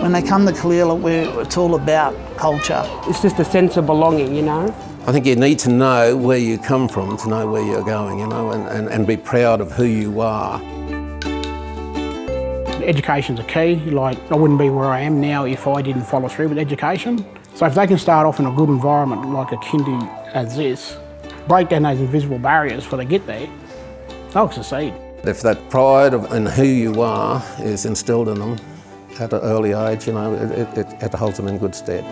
When they come to Kalila, it's all about culture. It's just a sense of belonging, you know. I think you need to know where you come from to know where you're going, you know, and, and, and be proud of who you are. Education's a key. Like, I wouldn't be where I am now if I didn't follow through with education. So if they can start off in a good environment like a kindy as this, break down those invisible barriers before they get there, they'll succeed. If that pride of, in who you are is instilled in them at an early age, you know, it, it, it holds them in good stead.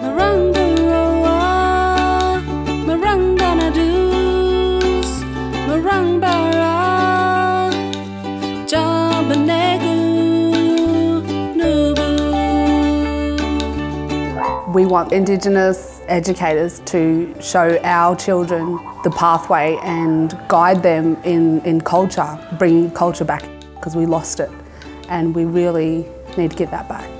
We want Indigenous educators to show our children the pathway and guide them in, in culture, bring culture back because we lost it. And we really need to get that back.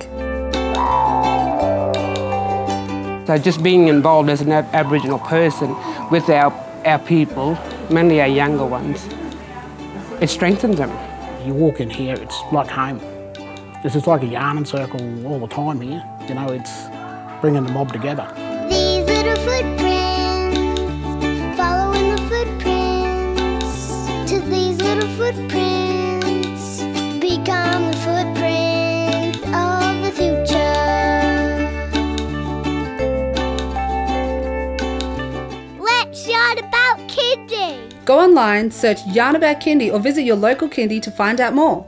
So just being involved as an ab Aboriginal person with our, our people, mainly our younger ones, it strengthens them. You walk in here, it's like home. This is like a yarning circle all the time here. You know, it's bringing the mob together. These little footprints, following the footprints, to these little footprints, yarn about Kindy. Go online, search Yarn About Kindy or visit your local kindy to find out more.